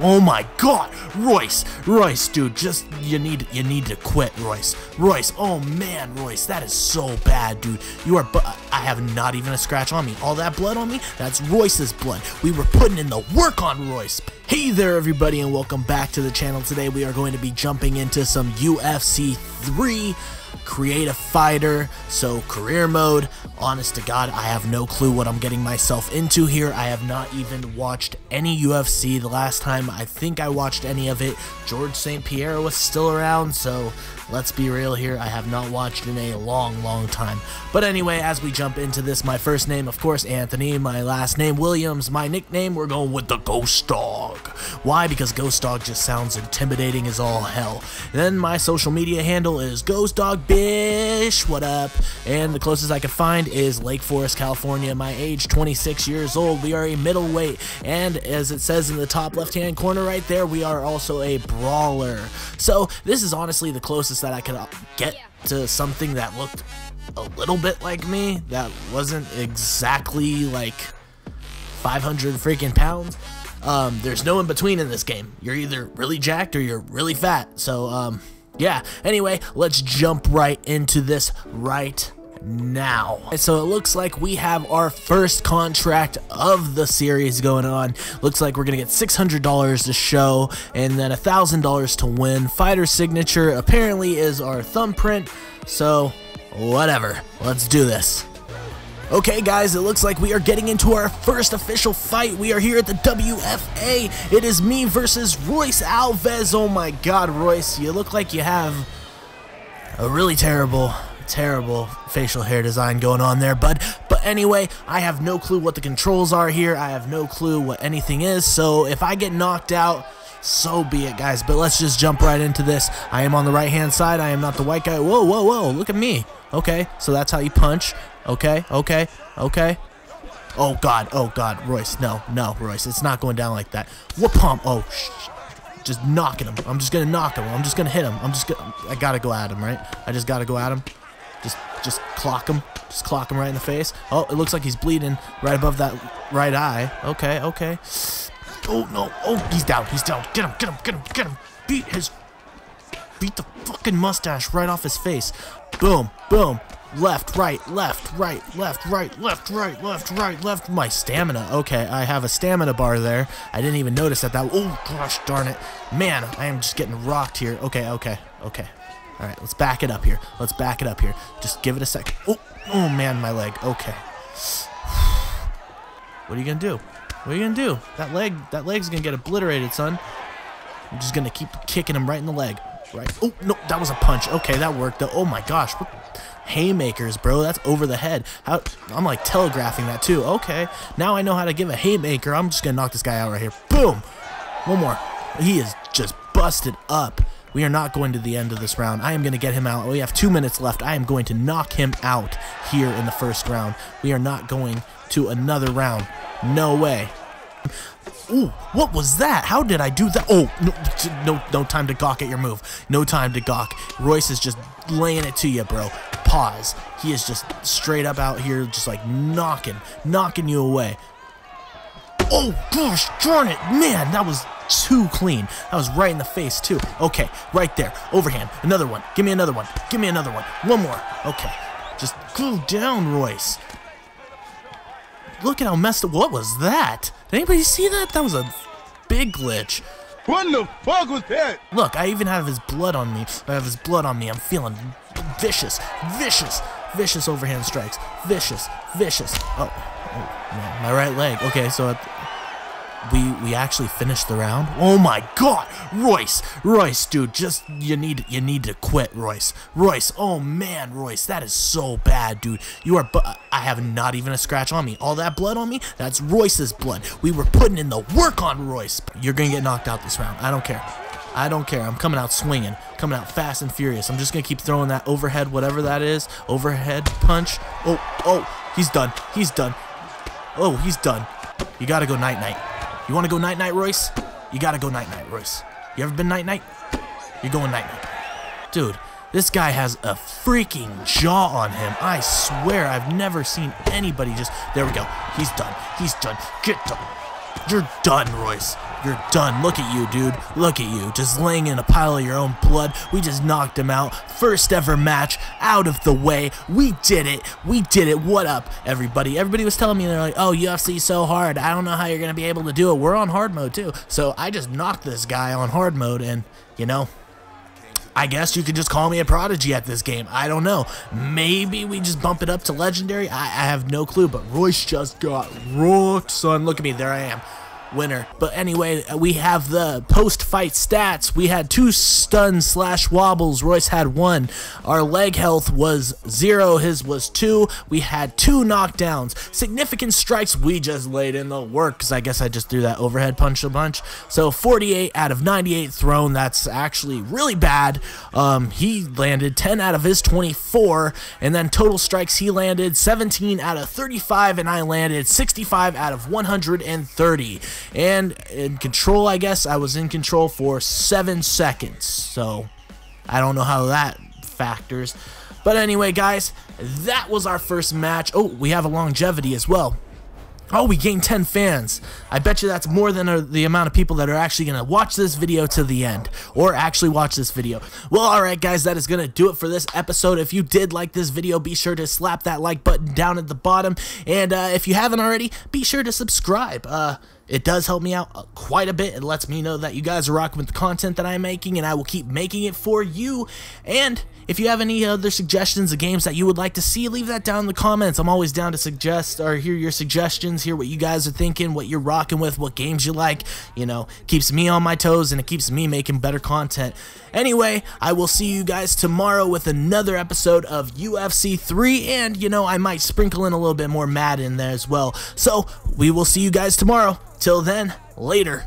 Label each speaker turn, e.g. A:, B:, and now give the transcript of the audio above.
A: Oh my god, Royce, Royce, dude, just you need you need to quit, Royce, Royce. Oh man, Royce, that is so bad, dude. You are, but I have not even a scratch on me. All that blood on me, that's Royce's blood. We were putting in the work on Royce. Hey there, everybody, and welcome back to the channel. Today we are going to be jumping into some UFC 3 creative fighter, so career mode. Honest to God, I have no clue what I'm getting myself into here. I have not even watched any UFC. The last time I think I watched any of it, George St. Pierre was still around, so let's be real here. I have not watched in a long, long time. But anyway, as we jump into this, my first name, of course, Anthony. My last name, Williams. My nickname, we're going with the Ghost Dog. Why? Because Ghost Dog just sounds intimidating as all hell. then my social media handle is Ghost Dog Bish. What up? And the closest I could find is Lake Forest, California. My age, 26 years old. We are a middleweight. And as it says in the top left-hand corner right there, we are also a brawler. So this is honestly the closest that I could uh, get to something that looked a little bit like me, that wasn't exactly like 500 freaking pounds. Um, there's no in between in this game. You're either really jacked or you're really fat. So, um, yeah. Anyway, let's jump right into this right now. So it looks like we have our first contract of the series going on. Looks like we're going to get $600 to show and then $1,000 to win. Fighter signature apparently is our thumbprint. So whatever. Let's do this. Okay, guys, it looks like we are getting into our first official fight. We are here at the WFA. It is me versus Royce Alves. Oh my god, Royce, you look like you have a really terrible terrible facial hair design going on there, bud. But anyway, I have no clue what the controls are here. I have no clue what anything is. So if I get knocked out, so be it, guys. But let's just jump right into this. I am on the right-hand side. I am not the white guy. Whoa, whoa, whoa. Look at me. Okay, so that's how you punch. Okay, okay, okay. Oh, God. Oh, God. Royce, no, no, Royce. It's not going down like that. What pump? Oh, just knocking him. I'm just gonna knock him. I'm just gonna hit him. I'm just gonna. I gotta go at him, right? I just gotta go at him. Just, just clock him. Just clock him right in the face. Oh, it looks like he's bleeding right above that right eye. Okay, okay. Oh, no. Oh, he's down. He's down. Get him, get him, get him, get him. Beat his... Beat the fucking mustache right off his face. Boom, boom. Left, right, left, right, left, right, left, right, left, right, left. My stamina. Okay, I have a stamina bar there. I didn't even notice that. That. Oh, gosh darn it. Man, I am just getting rocked here. Okay, okay, okay. All right, let's back it up here. Let's back it up here. Just give it a sec. Oh, oh man, my leg. Okay. What are you gonna do? What are you gonna do? That leg, that leg's gonna get obliterated, son. I'm just gonna keep kicking him right in the leg. Right. Oh no, that was a punch. Okay, that worked. Oh my gosh, what? haymakers, bro. That's over the head. How? I'm like telegraphing that too. Okay, now I know how to give a haymaker. I'm just gonna knock this guy out right here. Boom. One more. He is just busted up. We are not going to the end of this round. I am going to get him out. We have two minutes left. I am going to knock him out here in the first round. We are not going to another round. No way. Ooh, what was that? How did I do that? Oh, no, no, no time to gawk at your move. No time to gawk. Royce is just laying it to you, bro. Pause. He is just straight up out here, just like knocking, knocking you away. Oh, gosh, darn it. Man, that was too clean. That was right in the face, too. Okay, right there. Overhand. Another one. Give me another one. Give me another one. One more. Okay. Just cool down, Royce. Look at how messed up. What was that? Did anybody see that? That was a big glitch.
B: What the fuck was that?
A: Look, I even have his blood on me. I have his blood on me. I'm feeling vicious, vicious, vicious overhand strikes. Vicious, vicious. Oh, oh man, my right leg. Okay, so we we actually finished the round. Oh my god, Royce, Royce, dude, just you need you need to quit, Royce, Royce. Oh man, Royce, that is so bad, dude. You are, I have not even a scratch on me. All that blood on me, that's Royce's blood. We were putting in the work on Royce. You're gonna get knocked out this round. I don't care. I don't care. I'm coming out swinging, coming out fast and furious. I'm just gonna keep throwing that overhead, whatever that is, overhead punch. Oh, oh, he's done. He's done. Oh, he's done. You gotta go night night. You want to go night-night, Royce? You got to go night-night, Royce. You ever been night-night? You're going night-night. Dude, this guy has a freaking jaw on him. I swear I've never seen anybody just... There we go. He's done. He's done. Get done. You're done, Royce. You're done. Look at you, dude. Look at you. Just laying in a pile of your own blood. We just knocked him out. First ever match out of the way. We did it. We did it. What up, everybody? Everybody was telling me, they're like, oh, UFC so hard. I don't know how you're going to be able to do it. We're on hard mode, too. So I just knocked this guy on hard mode, and, you know, I guess you could just call me a prodigy at this game. I don't know. Maybe we just bump it up to legendary. I, I have no clue, but Royce just got rocked, son. Look at me. There I am winner. But anyway, we have the post-fight stats. We had two stuns slash wobbles. Royce had one. Our leg health was zero. His was two. We had two knockdowns. Significant strikes. We just laid in the work because I guess I just threw that overhead punch a bunch. So 48 out of 98 thrown. That's actually really bad. Um, he landed 10 out of his 24. And then total strikes, he landed 17 out of 35. And I landed 65 out of 130 and in control, I guess I was in control for seven seconds. So I don't know how that factors. But anyway, guys, that was our first match. Oh, we have a longevity as well. Oh, we gained 10 fans. I bet you that's more than uh, the amount of people that are actually going to watch this video to the end. Or actually watch this video. Well, alright guys, that is going to do it for this episode. If you did like this video, be sure to slap that like button down at the bottom. And uh, if you haven't already, be sure to subscribe. Uh, it does help me out uh, quite a bit. It lets me know that you guys are rocking with the content that I'm making, and I will keep making it for you. And if you have any other suggestions of games that you would like to see, leave that down in the comments. I'm always down to suggest or hear your suggestions, hear what you guys are thinking, what you're rocking with, what games you like. You know, keeps me on my toes and it keeps me making better content. Anyway, I will see you guys tomorrow with another episode of UFC 3, and you know, I might sprinkle in a little bit more Madden in there as well. So, we will see you guys tomorrow. Till then, later.